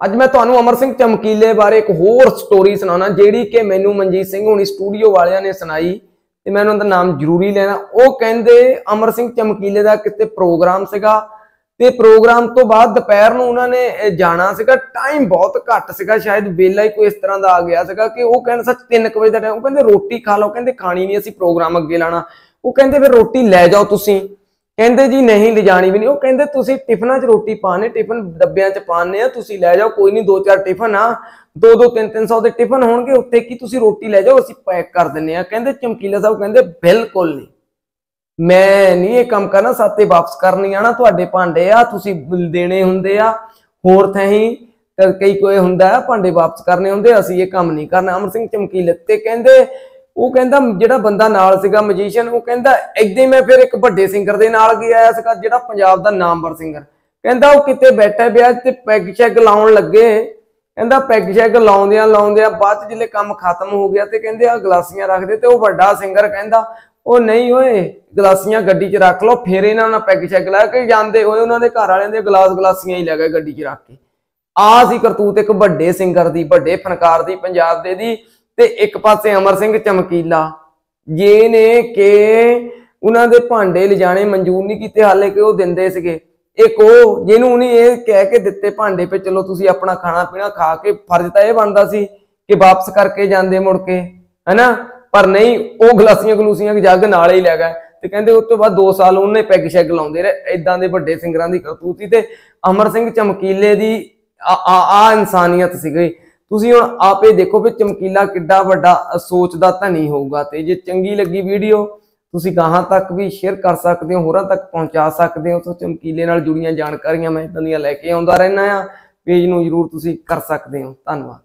ਅੱਜ ਮੈਂ ਤੁਹਾਨੂੰ ਅਮਰ ਸਿੰਘ ਚਮਕੀਲੇ ਬਾਰੇ ਇੱਕ ਹੋਰ ਸਟੋਰੀ ਸੁਣਾਉਣਾ, ਜਿਹੜੀ ਕਿ ਮੈਨੂੰ ਮਨਜੀਤ ਸਿੰਘ ਹੁਣੀ ਸਟੂਡੀਓ ਵਾਲਿਆਂ ਨੇ ਸੁਣਾਈ ਤੇ ਮੈਂ ਉਹਨਾਂ ਦਾ ਨਾਮ ਜ਼ਰੂਰੀ ਲੈਣਾ। ਉਹ ਕਹਿੰਦੇ, ਅਮਰ ਸਿੰਘ ਚਮਕੀਲੇ ਦਾ ਕਿਤੇ ਪ੍ਰੋਗਰਾਮ ਸੀਗਾ ਤੇ ਪ੍ਰੋਗਰਾਮ ਤੋਂ ਬਾਅਦ ਦੁਪਹਿਰ ਨੂੰ ਉਹਨਾਂ ਨੇ ਜਾਣਾ ਸੀਗਾ। ਟਾਈਮ ਬਹੁਤ ਘੱਟ ਸੀਗਾ, ਸ਼ਾਇਦ ਵੇਲਾ ਹੀ ਕੋਈ ਇਸ ਤਰ੍ਹਾਂ ਦਾ ਆ ਗਿਆ ਸੀਗਾ ਕਿ ਉਹ ਕਹਿੰਦੇ ਸੱਚ 3 ਵਜੇ ਦਾ ਟਾਈਮ ਉਹ ਕਹਿੰਦੇ ਰੋਟੀ ਖਾ ਲਓ, ਕਹਿੰਦੇ ਖਾਣੀ ਨਹੀਂ ਅਸੀਂ ਪ੍ਰੋਗਰਾਮ ਅੱਗੇ ਲਾਣਾ ਉਹ ਕਹਿੰਦੇ ਫਿਰ ਰੋਟੀ ਲੈ ਜਾਓ ਤੁਸੀਂ। ਕਹਿੰਦੇ ਜੀ ਨਹੀਂ ਲਿਜਾਣੀ ਵੀ ਨਹੀਂ। ਉਹ ਕਹਿੰਦੇ ਤੁਸੀਂ ਟਿਫਨਾਂ 'ਚ ਰੋਟੀ ਪਾਣੇ ਟਿਫਨ ਡੱਬਿਆਂ 'ਚ ਪਾਣੇ ਆ, ਤੁਸੀਂ ਲੈ ਜਾਓ, ਕੋਈ ਨਹੀਂ ਦੋ ਚਾਰ ਟਿਫਨ ਆ ਦੋ ਦੋ ਤਿੰਨ ਤਿੰਨ ਸੌ ਦੇ ਟਿਫਨ ਹੋਣਗੇ ਉੱਤੇ ਕੀ ਤੁਸੀਂ ਰੋਟੀ ਲੈ ਜਾਓ, ਅਸੀਂ ਪੈਕ ਕਰ ਦਿੰਨੇ ਆ। ਕਹਿੰਦੇ ਚਮਕੀਲਾ ਸਾਹਿਬ ਕਹਿੰਦੇ ਬਿਲਕੁਲ ਨਹੀਂ। ਮੈਂ ਨਹੀਂ ਇਹ ਕੰਮ ਕਰਨਾ, ਸਾਤੇ ਵਾਪਸ ਕਰਨੀ ਆ ਨਾ, ਤੁਹਾਡੇ ਭਾਂਡੇ ਆ, ਤੁਸੀਂ ਦੇਣੇ ਹੁੰਦੇ ਆ, ਹੋਰ ਥਹੀਂ ਕਈ ਕੋਈ ਹੁੰਦਾ ਭਾਂਡੇ ਵਾਪਸ ਕਰਨੇ ਹੁੰਦੇ ਅਸੀਂ ਇਹ ਕੰਮ ਨਹੀਂ ਕਰਨਾ। ਅਮਰ ਸਿੰਘ ਚਮਕੀਲੇ ਤੇ ਕਹਿੰਦੇ ਉਹ ਕਹਿੰਦਾ ਜਿਹੜਾ ਬੰਦਾ ਨਾਲ ਸੀਗਾ ਮੈਜੀਸ਼ੀਅਨ ਉਹ ਕਹਿੰਦਾ ਏਦਾਂ ਹੀ ਮੈਂ ਫਿਰ ਇੱਕ ਵੱਡੇ ਸਿੰਗਰ ਦੇ ਨਾਲ ਗਿਆ ਆਇਆ ਸੀਗਾ, ਜਿਹੜਾ ਪੰਜਾਬ ਦਾ ਨਾਮਵਰ ਸਿੰਗਰ ਕਹਿੰਦਾ ਉਹ ਕਿਤੇ ਬੈਠਾ ਪਿਆ ਤੇ ਪੈਗ ਸ਼ੈਗ ਲਾਉਣ ਲੱਗੇ। ਕਹਿੰਦਾ ਪੈਗ ਸ਼ੈਗ ਲਾਉਂਦਿਆਂ ਲਾਉਂਦਿਆਂ ਬਾਅਦ ਜਿਲੇ ਕੰਮ ਖਤਮ ਹੋ ਗਿਆ ਤੇ ਕਹਿੰਦੇ ਆ ਗਲਾਸੀਆਂ ਰੱਖਦੇ ਤੇ ਉਹ ਵੱਡਾ ਸਿੰਗਰ ਕਹਿੰਦਾ, ਉਹ ਨਹੀਂ ਓਏ, ਗਲਾਸੀਆਂ ਗੱਡੀ 'ਚ ਰੱਖ ਲਓ, ਫਿਰ ਇਹਨਾਂ ਨਾਲ ਪੈਗ ਸ਼ੈਗ ਲਾ ਕੇ ਜਾਂਦੇ ਹੋਏ ਉਹਨਾਂ ਦੇ ਘਰ ਵਾਲਿਆਂ ਦੇ ਗਲਾਸ ਗਲਾਸੀਆਂ ਹੀ ਲੈ ਗਏ ਗੱਡੀ 'ਚ ਰੱਖ ਕੇ। ਆ ਸੀ ਕਰਤੂਤ ਇੱਕ ਵੱਡੇ ਸਿੰਗਰ ਦੀ, ਵੱਡੇ ਫਨਕਾਰ ਦੀ, ਪੰਜਾਬ ਦੇ ਦੀ। ਤੇ ਇੱਕ ਪਾਸੇ ਅਮਰ ਸਿੰਘ ਚਮਕੀਲਾ, ਜੇ ਨੇ ਕਿ ਉਹਨਾਂ ਦੇ ਭਾਂਡੇ ਲਿਜਾਣੇ ਮਨਜ਼ੂਰ ਨਹੀਂ ਕੀਤੇ, ਹਾਲੇ ਕਿ ਉਹ ਦਿੰਦੇ ਸੀਗੇ। ਇੱਕ ਉਹ ਜਿਹਨੂੰ ਉਹਨੇ ਇਹ ਕਹਿ ਕੇ ਦਿੱਤੇ ਭਾਂਡੇ ਪੇ ਚਲੋ ਤੁਸੀਂ ਆਪਣਾ ਖਾਣਾ ਪੀਣਾ ਖਾ ਕੇ ਫਰਜ਼ ਤਾਂ ਇਹ ਬਣਦਾ ਸੀ ਕਿ ਵਾਪਸ ਕਰਕੇ ਜਾਂਦੇ ਮੁੜ ਕੇ, ਹੈਨਾ? ਪਰ ਨਹੀਂ, ਉਹ ਗਲਾਸੀਆਂ ਗਲੂਸੀਆਂ ਜੱਗ ਨਾਲ ਹੀ ਲੈ ਗਏ। ਤੇ ਕਹਿੰਦੇ ਉਸ ਤੋਂ ਬਾਅਦ 2 ਸਾਲ ਉਹਨੇ ਪੈਗ ਸ਼ੈਗ ਲਾਉਂਦੇ ਰਹੇ ਇਦਾਂ ਦੇ ਵੱਡੇ ਸਿੰਗਰਾਂ ਦੀ ਕਰਤੂਤ ਸੀ ਤੇ ਅਮਰ ਸਿੰਘ ਚਮਕੀਲੇ ਦੀ ਆ, ਆ- ਆ ਇਨਸਾਨੀਅਤ ਸੀਗੀ। ਤੁਸੀਂ ਹੁਣ ਆਪੇ ਦੇਖੋ ਵੀ ਚਮਕੀਲਾ ਕਿੱਡਾ ਵੱਡਾ ਸੋਚ ਦਾ ਧਨੀ ਹੋਊਗਾ ਤੇ ਜੇ ਚੰਗੀ ਲੱਗੀ ਵੀਡੀਓ, ਤੁਸੀਂ ਗਾਹਾਂ ਤੱਕ ਵੀ ਸ਼ੇਅਰ ਕਰ ਸਕਦੇ ਹੋ, ਹੋਰਾਂ ਤੱਕ ਪਹੁੰਚਾ ਸਕਦੇ ਹੋ, ਸੋ ਚਮਕੀਲੇ ਨਾਲ ਜੁੜੀਆਂ ਜਾਣਕਾਰੀਆਂ ਮੈਂ ਇਦਾਂ ਦੀਆਂ ਲੈ ਕੇ ਆਉਂਦਾ ਰਹਿਣਾ ਆ ਪੇਜ ਨੂੰ ਜਰੂਰ ਤੁਸੀਂ ਕਰ ਸਕਦੇ ਹੋ, ਧੰਨਵਾਦ।